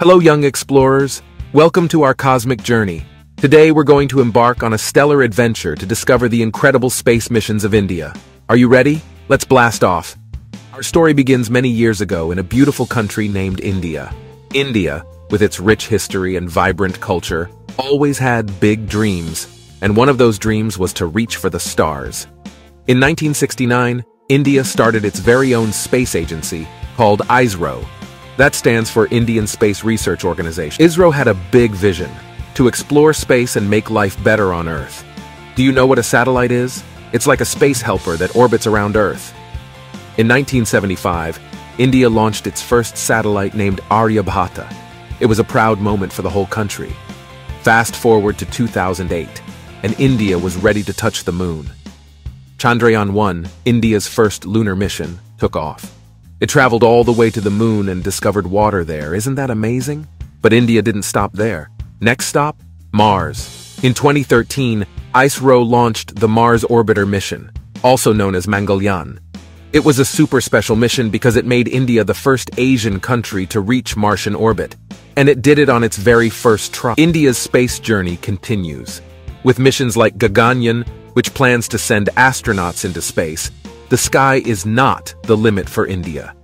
Hello, young explorers. Welcome to our cosmic journey. Today, we're going to embark on a stellar adventure to discover the incredible space missions of India. Are you ready? Let's blast off. Our story begins many years ago in a beautiful country named India. India, with its rich history and vibrant culture, always had big dreams, and one of those dreams was to reach for the stars. In 1969, India started its very own space agency called ISRO, that stands for Indian Space Research Organization. ISRO had a big vision, to explore space and make life better on Earth. Do you know what a satellite is? It's like a space helper that orbits around Earth. In 1975, India launched its first satellite named Aryabhata. It was a proud moment for the whole country. Fast forward to 2008, and India was ready to touch the moon. Chandrayaan-1, India's first lunar mission, took off. It traveled all the way to the moon and discovered water there. Isn't that amazing? But India didn't stop there. Next stop? Mars. In 2013, ISRO launched the Mars Orbiter mission, also known as Mangalyaan. It was a super special mission because it made India the first Asian country to reach Martian orbit, and it did it on its very first try. India's space journey continues, with missions like Gaganyaan, which plans to send astronauts into space, the sky is not the limit for India.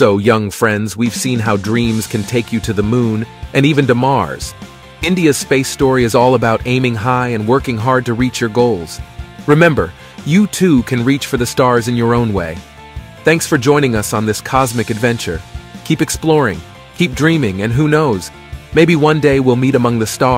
So, young friends, we've seen how dreams can take you to the moon and even to Mars. India's space story is all about aiming high and working hard to reach your goals. Remember, you too can reach for the stars in your own way. Thanks for joining us on this cosmic adventure. Keep exploring, keep dreaming, and who knows, maybe one day we'll meet among the stars.